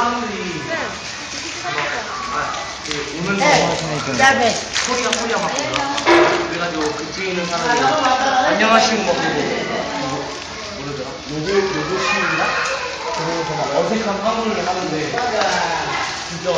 사람들이 네. 아, 그 오는 거 짜배 소리가 소리가 바꾸 그래가지고 그쪽에 있는 사람들이 안녕하시는 거 보고 모르더라. 요구 요구 시인가? 그러면서 막 어색한 화분을 하는데 진짜